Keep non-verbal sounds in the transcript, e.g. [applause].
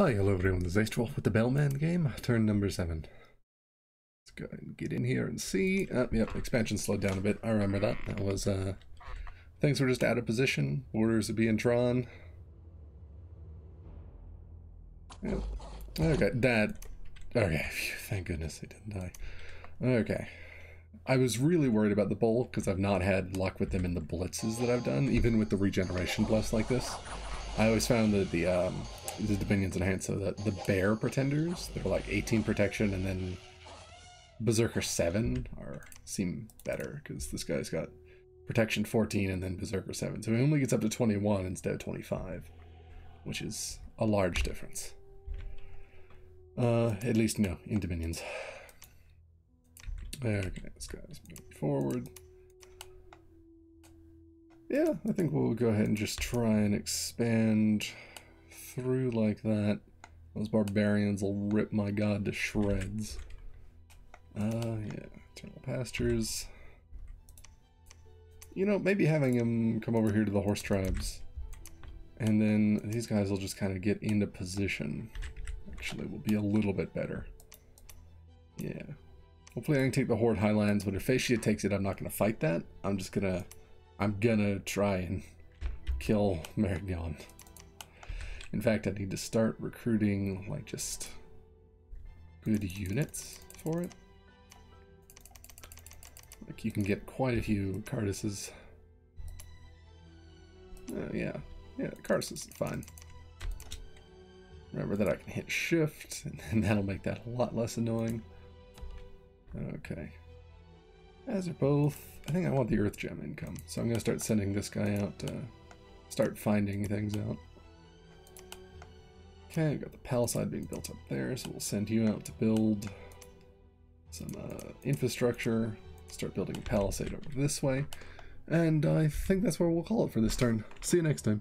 Hi, hello everyone, this is H12 with the Bellman game, turn number 7. Let's go and get in here and see. Oh, yep, expansion slowed down a bit, I remember that. That was, uh, things were just out of position, borders are being drawn. Yep. Okay, Dad. Okay, phew, thank goodness they didn't die. Okay. I was really worried about the bowl because I've not had luck with them in the blitzes that I've done, even with the regeneration bless like this. I always found that the um, the Dominions enhanced so that the bear pretenders, they're like 18 protection and then Berserker 7 are seem better because this guy's got protection 14 and then Berserker 7. So he only gets up to 21 instead of 25, which is a large difference. Uh, at least, no, in Dominions. Okay, this guy's moving forward. Yeah, I think we'll go ahead and just try and expand through like that. Those barbarians will rip my god to shreds. Uh, yeah, eternal pastures. You know, maybe having him come over here to the horse tribes. And then these guys will just kind of get into position. Actually, will be a little bit better. Yeah. Hopefully I can take the Horde Highlands, but if Fascia takes it, I'm not going to fight that. I'm just going to I'm gonna try and kill Marignon. In fact, I need to start recruiting, like, just good units for it. Like, you can get quite a few Carduses. Uh, yeah, yeah, Cardus is fine. Remember that I can hit shift, [laughs] and that'll make that a lot less annoying. Okay. As are both. I think I want the Earth Gem income, so I'm going to start sending this guy out to start finding things out. Okay, got the palisade being built up there, so we'll send you out to build some uh, infrastructure, start building a palisade over this way, and I think that's where we'll call it for this turn. See you next time.